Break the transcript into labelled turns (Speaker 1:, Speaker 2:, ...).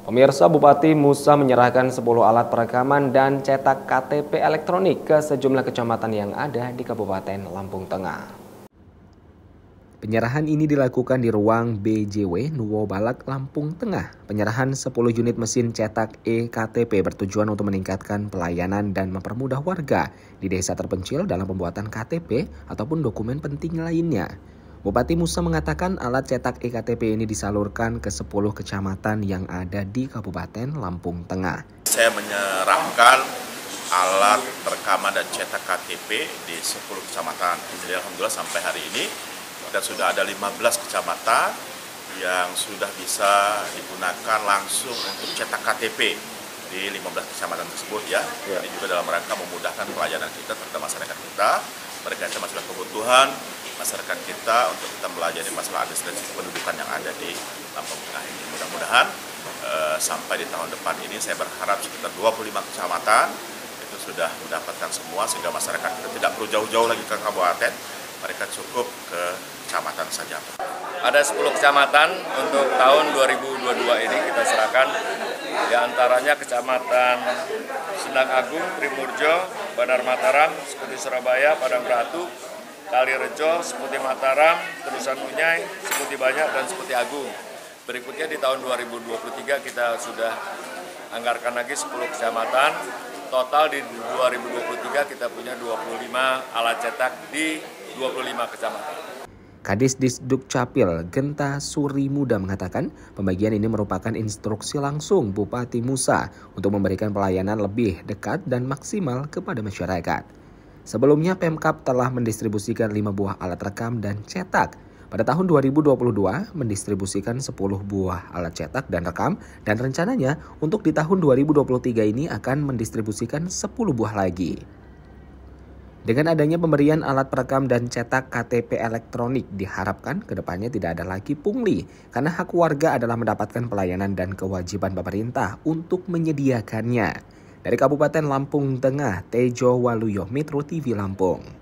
Speaker 1: Pemirsa Bupati Musa menyerahkan 10 alat perekaman dan cetak KTP elektronik ke sejumlah kecamatan yang ada di Kabupaten Lampung Tengah. Penyerahan ini dilakukan di ruang BJW Nuwo Balak, Lampung Tengah. Penyerahan 10 unit mesin cetak e-KTP bertujuan untuk meningkatkan pelayanan dan mempermudah warga di desa terpencil dalam pembuatan KTP ataupun dokumen penting lainnya. Bupati Musa mengatakan alat cetak ektp ini disalurkan ke 10 kecamatan yang ada di Kabupaten Lampung Tengah.
Speaker 2: Saya menyerahkan alat rekaman dan cetak KTP di 10 kecamatan. Jadi Alhamdulillah sampai hari ini kita sudah ada 15 kecamatan yang sudah bisa digunakan langsung untuk cetak KTP di 15 kecamatan tersebut ya. ya. Ini juga dalam rangka memudahkan pelayanan kita terhadap masyarakat kita. Mereka yang masalah kebutuhan, masyarakat kita untuk kita melayani masalah administrasi kependudukan yang ada di Lampung Tengah ini. Mudah-mudahan uh, sampai di tahun depan ini saya berharap sekitar 25 kecamatan itu sudah mendapatkan semua sehingga masyarakat kita tidak perlu jauh-jauh lagi ke kabupaten, mereka cukup ke kecamatan saja.
Speaker 3: Ada 10 kecamatan untuk tahun 2022 ini kita serahkan di antaranya kecamatan Sendang Agung, Primurjo, Bandar Mataram, Sekuti Surabaya, Padang Ratu, Kalirejo, Seputi Mataram, Terusan Unyai, Seputi Banyak, dan Seputi Agung. Berikutnya di tahun 2023 kita sudah anggarkan lagi 10 kecamatan. Total di 2023 kita punya 25 alat cetak di 25 kecamatan.
Speaker 1: Kadis Disduk Capil Genta Suri Muda mengatakan pembagian ini merupakan instruksi langsung Bupati Musa untuk memberikan pelayanan lebih dekat dan maksimal kepada masyarakat. Sebelumnya Pemkap telah mendistribusikan 5 buah alat rekam dan cetak. Pada tahun 2022 mendistribusikan 10 buah alat cetak dan rekam dan rencananya untuk di tahun 2023 ini akan mendistribusikan 10 buah lagi. Dengan adanya pemberian alat perekam dan cetak KTP elektronik diharapkan ke depannya tidak ada lagi pungli karena hak warga adalah mendapatkan pelayanan dan kewajiban pemerintah untuk menyediakannya. Dari Kabupaten Lampung Tengah, Tejo Waluyo, Metro TV Lampung.